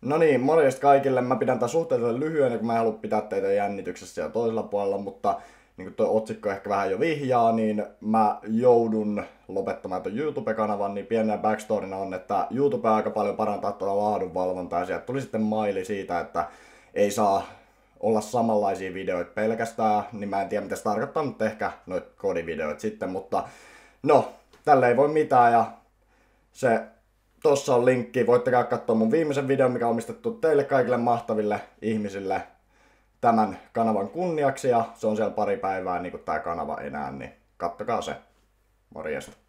No niin, morjesta kaikille. Mä pidän tämän suhteellisen lyhyen, kun mä en halua pitää teitä jännityksessä siellä toisella puolella, mutta niin kuin tuo otsikko ehkä vähän jo vihjaa, niin mä joudun lopettamaan tuon YouTube-kanavan, niin pienenä backstorina on, että YouTube aika paljon parantaa tuota laadunvalvontaa, ja sieltä tuli sitten maili siitä, että ei saa olla samanlaisia videoita pelkästään, niin mä en tiedä mitä se tarkoittaa, mutta ehkä noita kodivideoita sitten, mutta no, tälle ei voi mitään, ja se tossa on linkki, voitte käydä katsoa mun viimeisen videon, mikä on omistettu teille kaikille mahtaville ihmisille tämän kanavan kunniaksi ja se on siellä pari päivää niin kuin tämä kanava enää, niin kattokaa se. Morjesta.